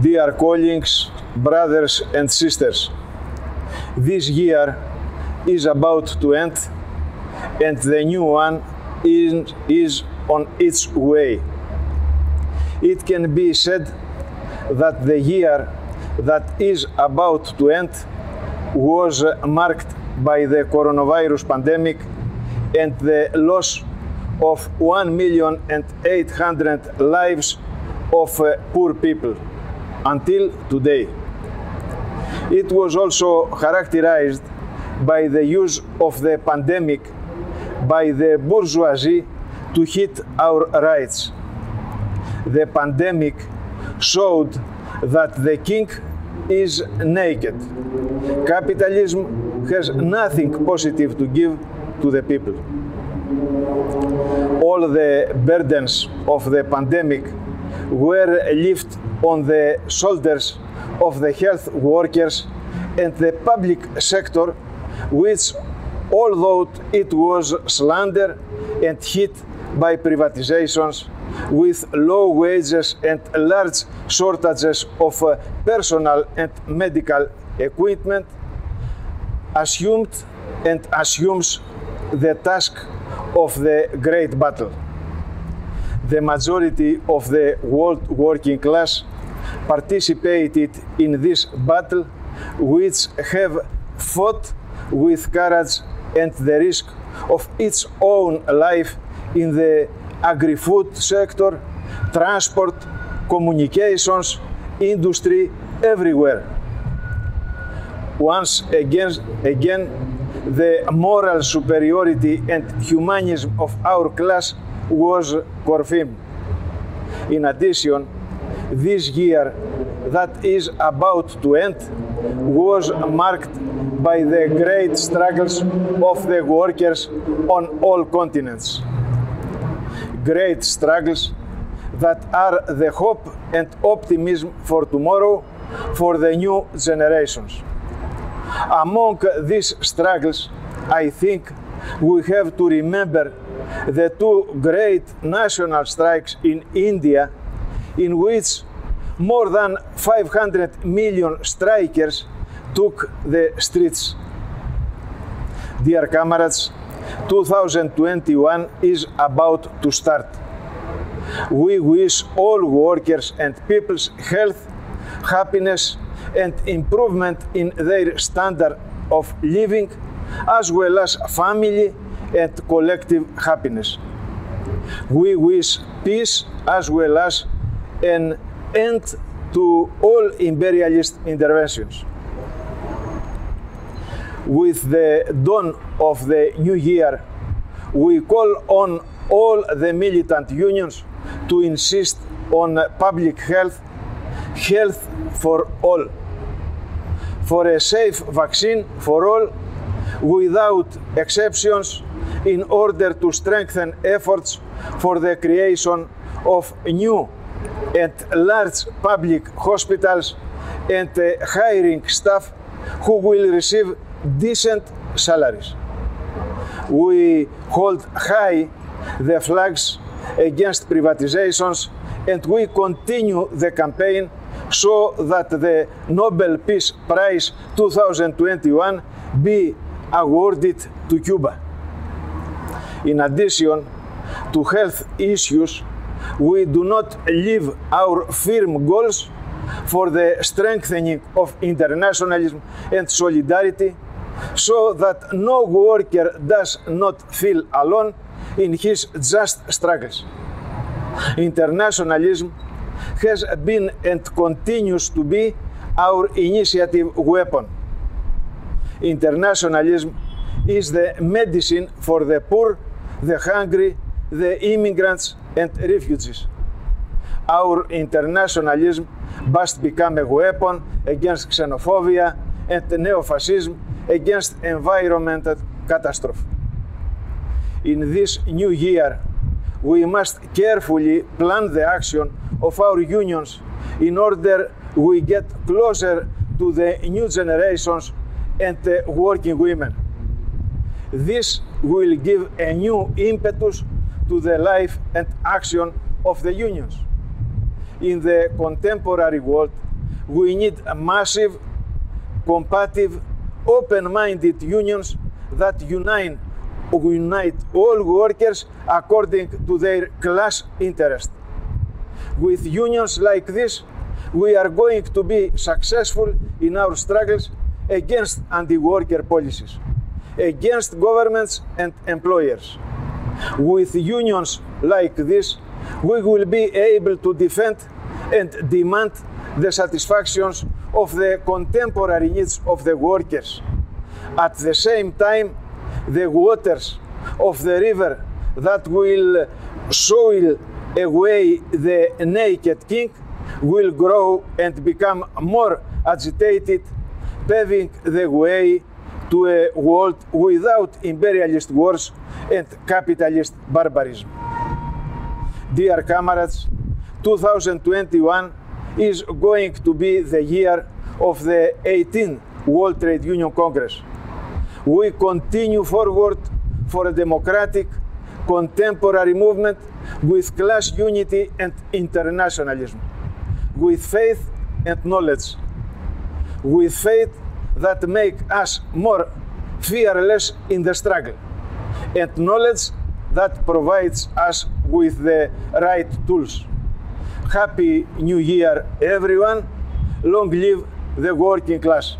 Dear colleagues, brothers and sisters, this year is about to end and the new one is, is on its way. It can be said that the year that is about to end was marked by the coronavirus pandemic and the loss of 1 million and 800 lives of uh, poor people until today. It was also characterized by the use of the pandemic by the bourgeoisie to hit our rights. The pandemic showed that the king is naked. Capitalism has nothing positive to give to the people. All the burdens of the pandemic were lifted on the shoulders of the health workers and the public sector, which, although it was slandered and hit by privatizations with low wages and large shortages of uh, personal and medical equipment, assumed and assumes the task of the great battle. The majority of the world working class participated in this battle, which have fought with courage and the risk of its own life in the agri-food sector, transport, communications, industry, everywhere. Once again, again, the moral superiority and humanism of our class was confirmed. In addition, this year that is about to end was marked by the great struggles of the workers on all continents. Great struggles that are the hope and optimism for tomorrow for the new generations. Among these struggles, I think we have to remember the two great national strikes in India, in which more than 500 million strikers took the streets. Dear comrades, 2021 is about to start. We wish all workers and people's health, happiness, and improvement in their standard of living, as well as family and collective happiness. We wish peace as well as an end to all imperialist interventions. With the dawn of the new year, we call on all the militant unions to insist on public health, health for all, for a safe vaccine for all, without exceptions, in order to strengthen efforts for the creation of new and large public hospitals and uh, hiring staff who will receive decent salaries. We hold high the flags against privatizations and we continue the campaign so that the Nobel Peace Prize 2021 be awarded to Cuba. In addition to health issues, we do not leave our firm goals for the strengthening of internationalism and solidarity so that no worker does not feel alone in his just struggles. Internationalism has been and continues to be our initiative weapon. Internationalism is the medicine for the poor, the hungry, the immigrants, and refugees. Our internationalism must become a weapon against xenophobia and neo-fascism, against environmental catastrophe. In this new year, we must carefully plan the action of our unions in order we get closer to the new generations and the working women. This will give a new impetus to the life and action of the unions. In the contemporary world, we need massive, competitive, open-minded unions that unite, unite all workers according to their class interest. With unions like this, we are going to be successful in our struggles against anti-worker policies, against governments and employers. With unions like this, we will be able to defend and demand the satisfactions of the contemporary needs of the workers. At the same time, the waters of the river that will soil away the naked king will grow and become more agitated, paving the way to a world without imperialist wars and capitalist barbarism. Dear comrades, 2021 is going to be the year of the 18th World Trade Union Congress. We continue forward for a democratic, contemporary movement with class unity and internationalism, with faith and knowledge, with faith that make us more fearless in the struggle, and knowledge that provides us with the right tools. Happy New Year, everyone. Long live the working class.